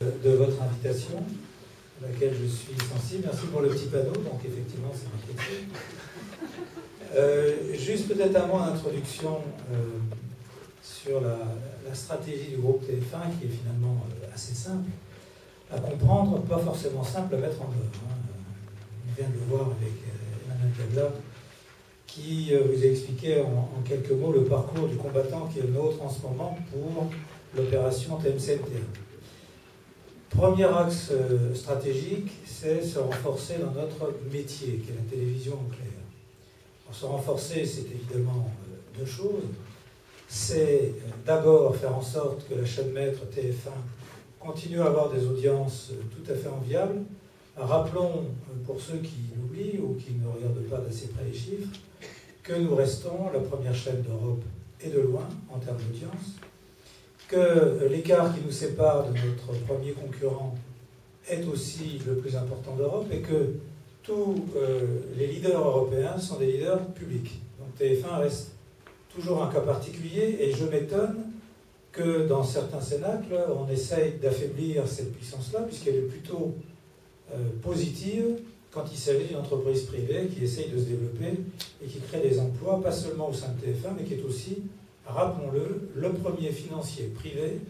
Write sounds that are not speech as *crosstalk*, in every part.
de votre invitation, à laquelle je suis sensible. Merci pour le petit panneau, donc effectivement, c'est. Euh, juste peut-être un mot d'introduction euh, sur la, stratégie du groupe TF1, qui est finalement euh, assez simple à comprendre, pas forcément simple à mettre en œuvre. Hein. On vient de le voir avec Emmanuel Cabla, qui vous a expliqué en, quelques mots le parcours du combattant qui est le nôtre en ce moment pour l'opération TMC-NT1. Premier axe euh, stratégique, c'est se renforcer dans notre métier, qui est la télévision en clair. se renforcer, c'est évidemment euh, deux choses. C'est euh, d'abord faire en sorte que la chaîne maître TF1 continue à avoir des audiences tout à fait enviables. Rappelons, pour ceux qui l'oublient ou qui ne regardent pas d'assez près les chiffres, que nous restons la première chaîne d'Europe et de loin en termes d'audience que l'écart qui nous sépare de notre premier concurrent est aussi le plus important d'Europe et que tous euh, les leaders européens sont des leaders publics. Donc TF1 reste toujours un cas particulier et je m'étonne que dans certains cénacles, on essaye d'affaiblir cette puissance-là puisqu'elle est plutôt euh, positive quand il s'agit d'une entreprise privée qui essaye de se développer et qui crée des emplois, pas seulement au sein de TF1, mais qui est aussi rappelons-le, le premier financier privé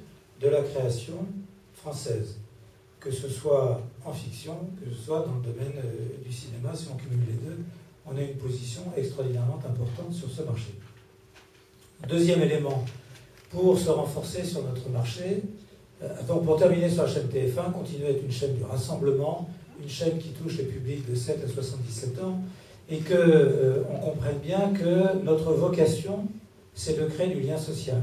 de la création française, que ce soit en fiction, que ce soit dans le domaine euh, du cinéma, si on cumule les deux, on a une position extraordinairement importante sur ce marché. Deuxième élément, pour se renforcer sur notre marché, euh, donc pour terminer sur la chaîne TF1, continuer à être une chaîne du rassemblement, une chaîne qui touche les publics de 7 à 77 ans, et qu'on euh, comprenne bien que notre vocation, c'est de créer du lien social.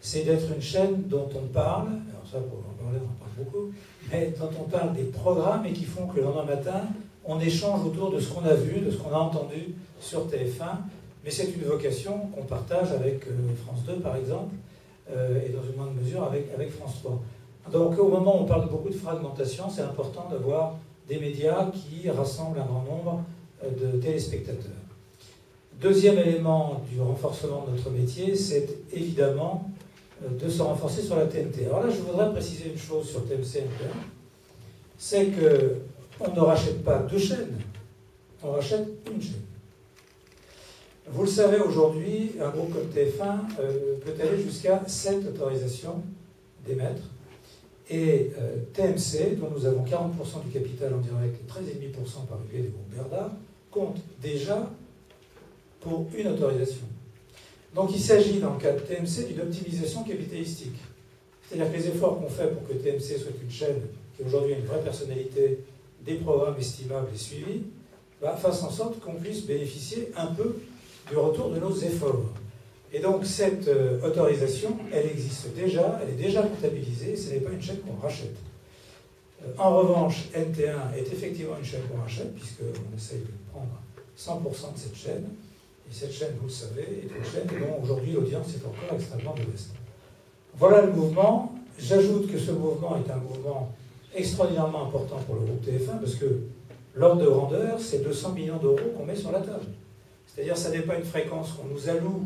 C'est d'être une chaîne dont on parle, alors ça pour en parler, on en parle beaucoup, mais dont on parle des programmes et qui font que le lendemain matin, on échange autour de ce qu'on a vu, de ce qu'on a entendu sur TF1. Mais c'est une vocation qu'on partage avec euh, France 2, par exemple, euh, et dans une moindre mesure avec, avec France 3. Donc au moment où on parle beaucoup de fragmentation, c'est important d'avoir des médias qui rassemblent un grand nombre euh, de téléspectateurs. Deuxième élément du renforcement de notre métier, c'est évidemment euh, de se renforcer sur la TNT. Alors là, je voudrais préciser une chose sur TMC c'est qu'on ne rachète pas deux chaînes, on rachète une chaîne. Vous le savez aujourd'hui, un groupe comme TF1 euh, peut aller jusqu'à 7 autorisations d'émettre. Et euh, TMC, dont nous avons 40% du capital en direct et 13,5% par le biais des groupes Berda, compte déjà pour une autorisation. Donc il s'agit dans le cas de TMC d'une optimisation capitalistique. C'est-à-dire que les efforts qu'on fait pour que TMC soit une chaîne qui aujourd'hui a une vraie personnalité, des programmes estimables et suivis, bah, en sorte qu'on puisse bénéficier un peu du retour de nos efforts. Et donc cette euh, autorisation, elle existe déjà, elle est déjà comptabilisée, ce n'est pas une chaîne qu'on rachète. Euh, en revanche, NT1 est effectivement une chaîne qu'on rachète, puisqu'on essaye de prendre 100% de cette chaîne, et cette chaîne, vous le savez, est une chaîne dont aujourd'hui l'audience est encore extrêmement modeste. Voilà le mouvement. J'ajoute que ce mouvement est un mouvement extraordinairement important pour le groupe TF1 parce que l'ordre de grandeur, c'est 200 millions d'euros qu'on met sur la table. C'est-à-dire que ça n'est pas une fréquence qu'on nous alloue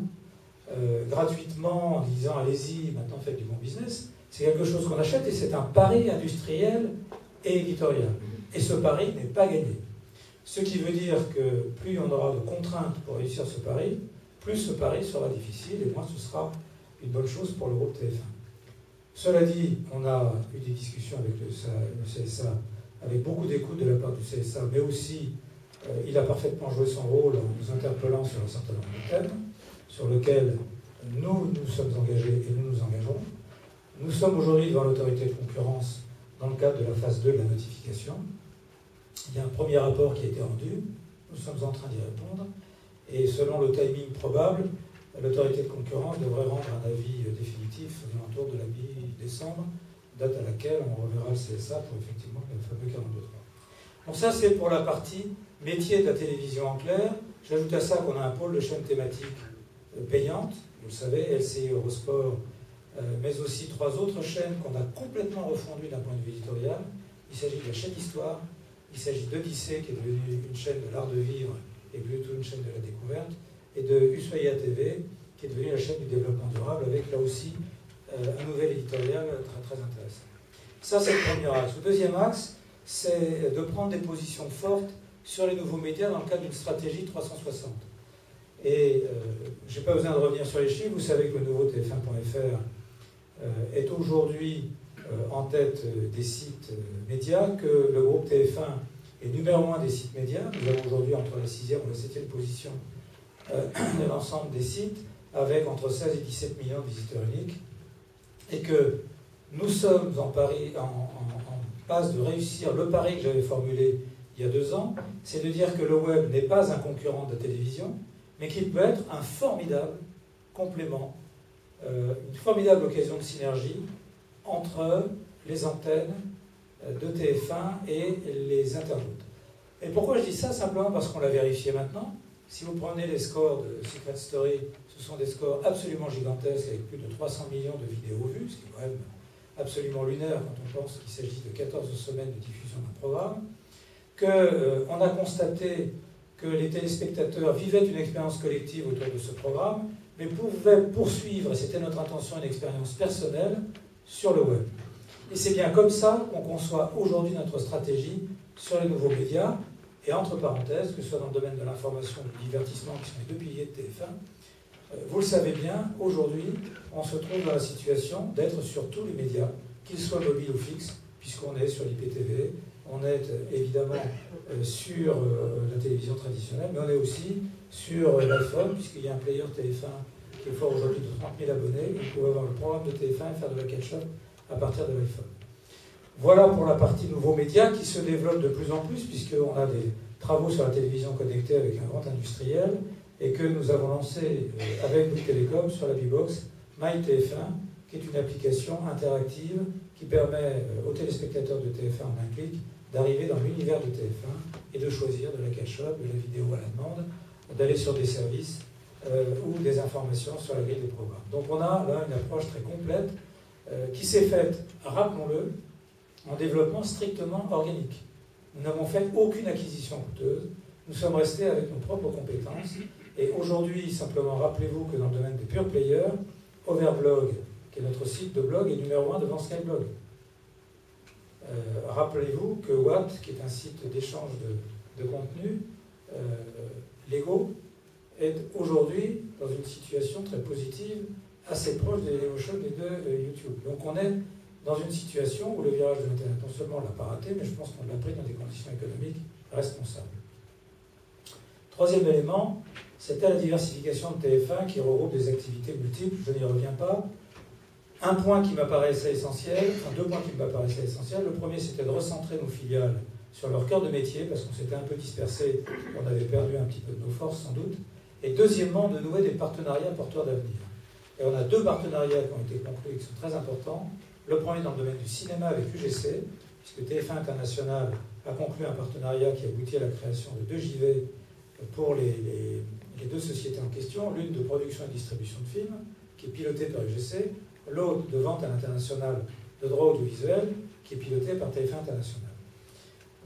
euh, gratuitement en disant allez-y, maintenant faites du bon business. C'est quelque chose qu'on achète et c'est un pari industriel et éditorial. Et ce pari n'est pas gagné. Ce qui veut dire que plus on aura de contraintes pour réussir ce pari, plus ce pari sera difficile et moins ce sera une bonne chose pour le groupe TF1. Cela dit, on a eu des discussions avec le, CSA, avec beaucoup d'écoute de la part du CSA, mais aussi euh, il a parfaitement joué son rôle en nous interpellant sur un certain nombre de thèmes, sur lesquels nous nous sommes engagés et nous nous engagerons. Nous sommes aujourd'hui devant l'autorité de concurrence dans le cadre de la phase 2 de la notification. Il y a un premier rapport qui a été rendu, nous sommes en train d'y répondre, et selon le timing probable, l'autorité de concurrence devrait rendre un avis définitif autour de la mi-décembre, date à laquelle on reverra le CSA pour effectivement le fameux 42 Donc ça, c'est pour la partie métier de la télévision en clair. J'ajoute à ça qu'on a un pôle de chaînes thématiques euh, payantes, vous le savez, LCI Eurosport, euh, mais aussi trois autres chaînes qu'on a complètement refondues d'un point de vue éditorial. Il s'agit de la chaîne Histoire, il s'agit d'Odyssée, qui est devenue une chaîne de l'art de vivre et plutôt une chaîne de la découverte, et de Ushuaïa TV, qui est devenue la chaîne du développement durable, avec là aussi euh, un nouvel éditorial très, intéressant. Ça, c'est le premier axe. Le deuxième axe, c'est de prendre des positions fortes sur les nouveaux médias dans le cadre d'une stratégie 360. Et euh, je n'ai pas besoin de revenir sur les chiffres, vous savez que le nouveau TF1.fr euh, est aujourd'hui en tête des sites médias, que le groupe TF1 est numéro un des sites médias. Nous avons aujourd'hui entre la sixième et la septième position *clears throat* de l'ensemble des sites, avec entre 16 et 17 millions de visiteurs uniques, et que nous sommes en, passe de réussir le pari que j'avais formulé il y a deux ans, c'est de dire que le web n'est pas un concurrent de la télévision, mais qu'il peut être un formidable complément, euh, une formidable occasion de synergie entre les antennes euh, de TF1 et les internautes. Et pourquoi je dis ça Simplement parce qu'on l'a vérifié maintenant. Si vous prenez les scores de Secret Story, ce sont des scores absolument gigantesques avec plus de 300 millions de vidéos vues, ce qui est quand même absolument lunaire quand on pense qu'il s'agit de 14 semaines de diffusion d'un programme, qu'on euh, a constaté que les téléspectateurs vivaient une expérience collective autour de ce programme, mais pouvaient poursuivre, et c'était notre intention, une expérience personnelle sur le web. Et c'est bien comme ça qu'on conçoit aujourd'hui notre stratégie sur les nouveaux médias, et entre parenthèses, que ce soit dans le domaine de l'information, du divertissement, qui sont les deux piliers de TF1, euh, vous le savez bien, aujourd'hui, on se trouve dans la situation d'être sur tous les médias, qu'ils soient mobiles ou fixes, puisqu'on est sur l'IPTV, on est évidemment euh, sur euh, la télévision traditionnelle, mais on est aussi sur l'iPhone, puisqu'il y a un player TF1 qui est fort aujourd'hui de 30 000 abonnés, vous pouvez avoir le programme de TF1 et faire de la catch-up à partir de l'iPhone. Voilà pour la partie nouveaux médias qui se développe de plus en plus, puisqu'on a des travaux sur la télévision connectée avec un grand industriel, et que nous avavons lancé euh, avec Bouygues Télécom sur la B-Box MyTF1, qui est une application interactive qui permet euh, aux téléspectateurs de TF1 en un clic d'arriver dans l'univers de TF1 et de choisir de la catch-up, de la vidéo à la demande, d'aller sur des services ou des informations sur la grille des programmes. Donc on a là une approche très complète qui s'est faite, rappelons-le, en développement strictement organique. Nous n'avons fait aucune acquisition coûteuse, nous sommes restés avec nos propres compétences et aujourd'hui, simplement rappelez-vous que dans le domaine des pure players, Overblog, qui est notre site de blog, est numéro un devant Skyblog. Euh, rappelez-vous que Watt, qui est un site d'échange de, contenu, euh, Lego, est aujourd'hui dans une situation très positive, assez proche des Dailymotion et de euh, YouTube. Donc on est dans une situation où le virage de l'Internet, non seulement on ne l'a pas raté, mais je pense qu'on l'a pris dans des conditions économiques responsables. Troisième élément, c'était la diversification de TF1 qui regroupe des activités multiples, je n'y reviens pas. Un point qui m'apparaissait essentiel, enfin deux points qui m'apparaissaient essentiels. Le premier, c'était de recentrer nos filiales sur leur cœur de métier, parce qu'on s'était un peu dispersé, on avait perdu un petit peu de nos forces sans doute. Et deuxièmement, de nouer des partenariats porteurs d'avenir. Et on a deux partenariats qui ont été conclus et qui sont très importants. Le premier dans le domaine du cinéma avec UGC, puisque TF1 International a conclu un partenariat qui a abouti à la création de deux JV pour les, les deux sociétés en question, l'une de production et distribution de films, qui est pilotée par UGC, l'autre de vente à l'international de droits audiovisuels, qui est pilotée par TF1 International.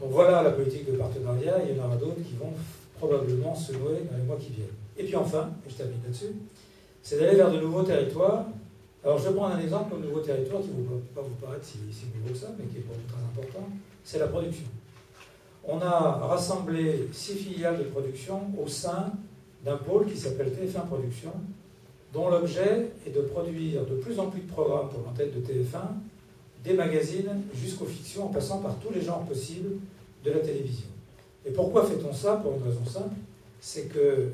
Donc voilà la politique de partenariat, il y en aura d'autres qui vont probablement se nouer dans les mois qui viennent. Et puis enfin, et je termine là-dessus, c'est d'aller vers de nouveaux territoires. Alors je vais prendre un exemple de nouveau territoire qui ne va pas vous paraître si, nouveau que ça, mais qui est pour nous très important, c'est la production. On a rassemblé six filiales de production au sein d'un pôle qui s'appelle TF1 Production, dont l'objet est de produire de plus en plus de programmes pour l'antenne de TF1, des magazines jusqu'aux fictions, en passant par tous les genres possibles de la télévision. Et pourquoi fait-on ça? Pour une raison simple, c'est que euh,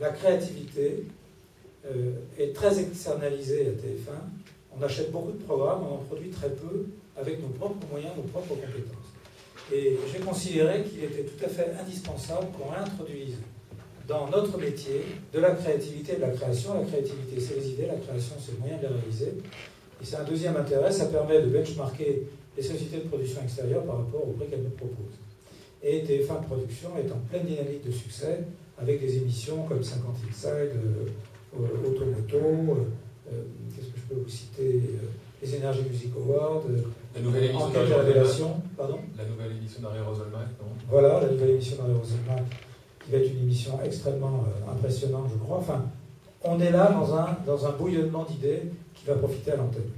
la créativité euh, est très externalisée à TF1. On achète beaucoup de programmes, on en produit très peu avec nos propres moyens, nos propres compétences. Et j'ai considéré qu'il était tout à fait indispensable qu'on introduise dans notre métier de la créativité de la création. La créativité, c'est les idées, la création, c'est le moyen de les réaliser. Et c'est un deuxième intérêt, ça permet de benchmarker les sociétés de production extérieure par rapport au prix qu'elles nous proposent. Et TF1 Production est en pleine dynamique de succès avec des émissions comme 50 Inside, euh, euh, Automoto, euh, qu'est-ce que je peux vous citer Les Energy Music Awards, la nouvelle émission Enquête de révélation, pardon La nouvelle émission d'Harry Roselmack, non Voilà, la nouvelle émission d'Harry Roselmack qui va être une émission extrêmement impressionnante, je crois. Enfin, on est là dans un, dans un bouillonnement d'idées qui va profiter à l'antenne.